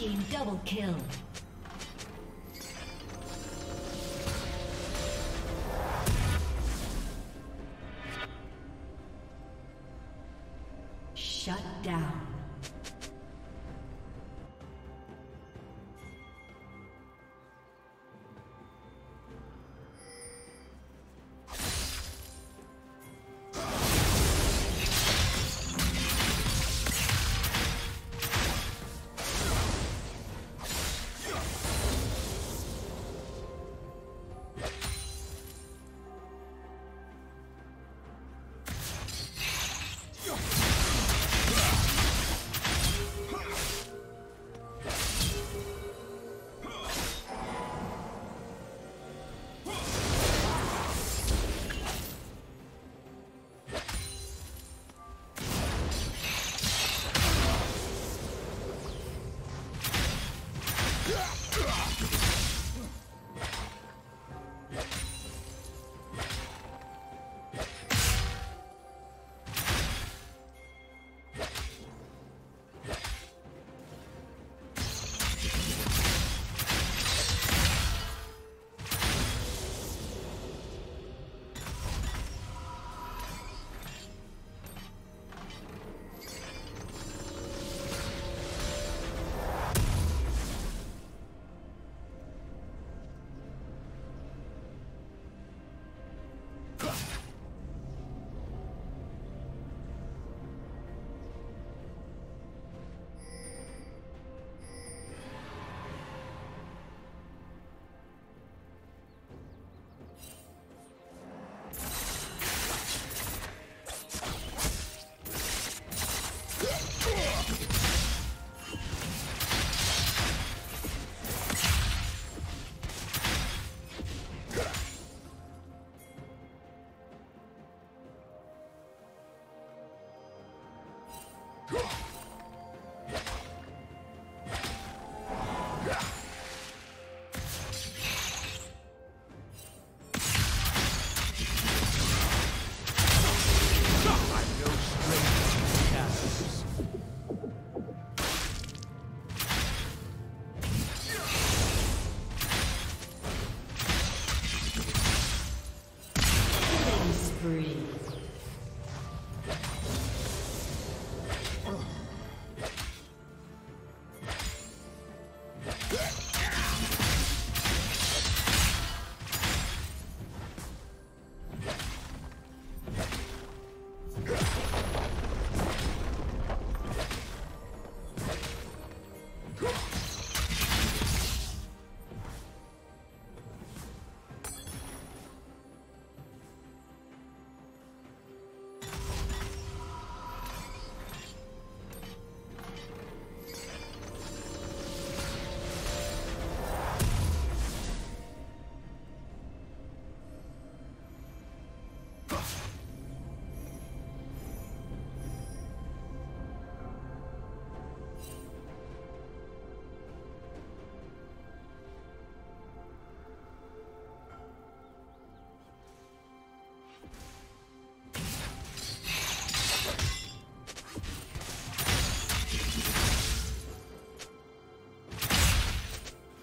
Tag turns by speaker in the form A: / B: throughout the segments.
A: team double kill.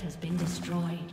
A: Has been destroyed.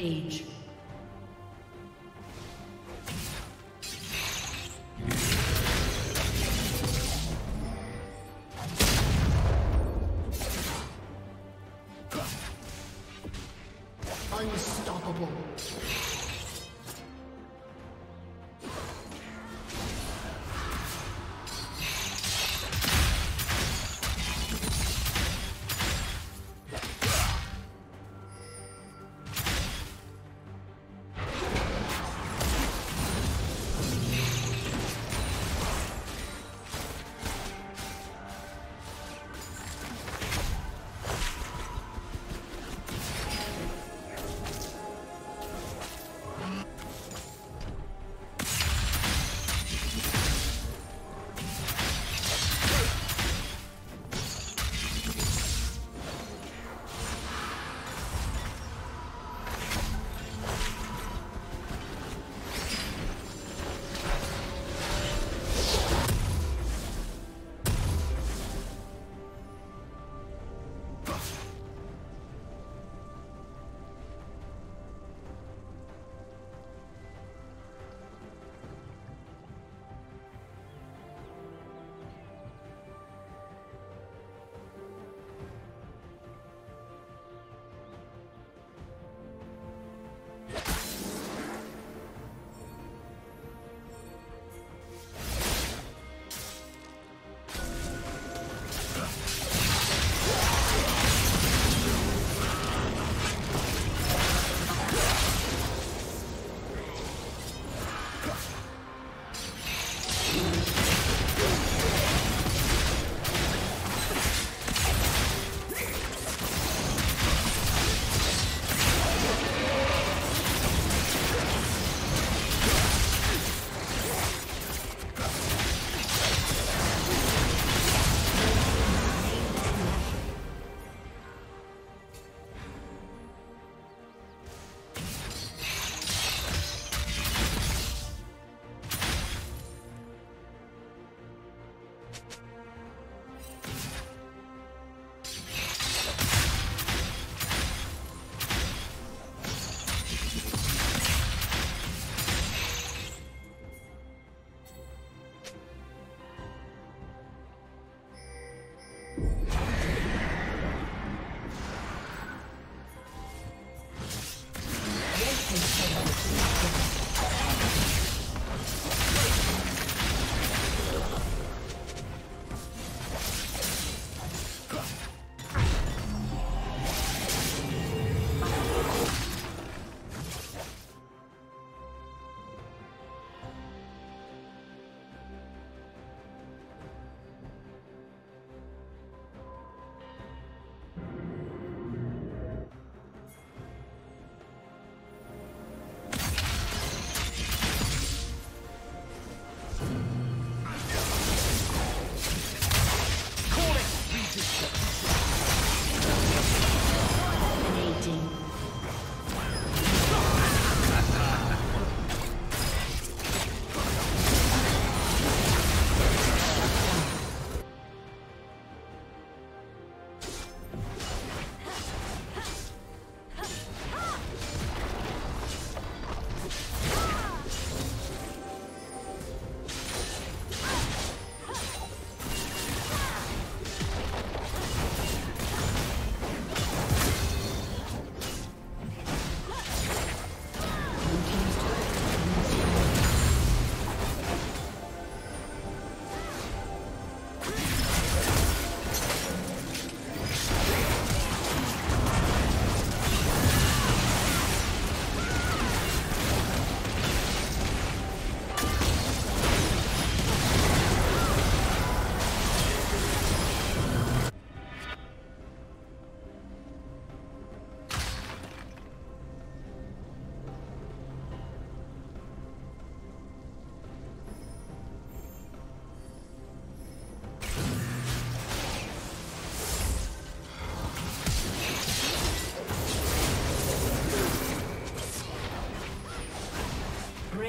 A: Rampage.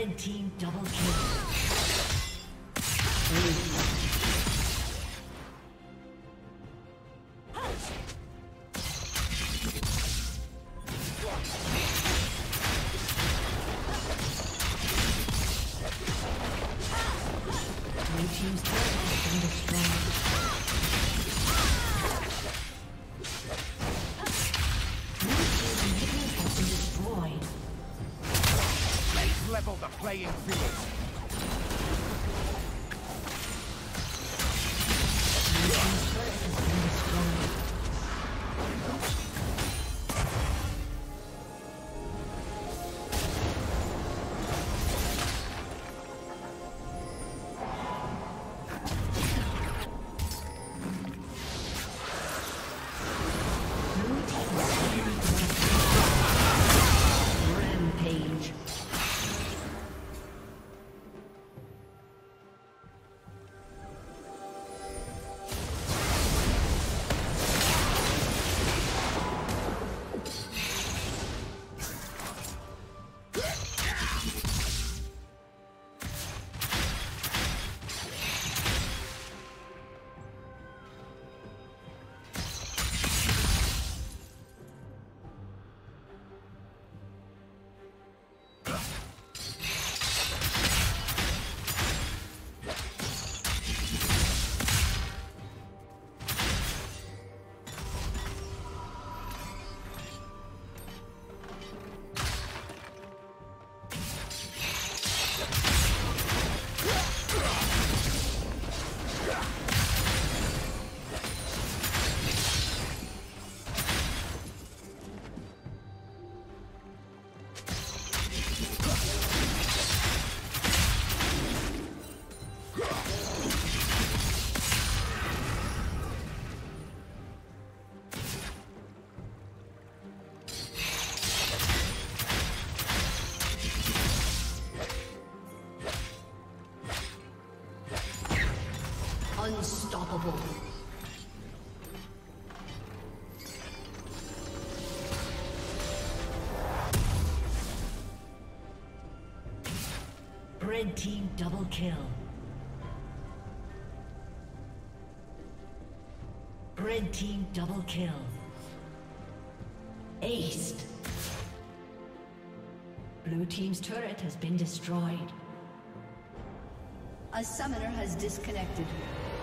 A: Red team double kill. Blue Unstoppable. Red team double kill. Red team double kill. Aced. Blue team's turret has been destroyed.
B: A summoner has disconnected.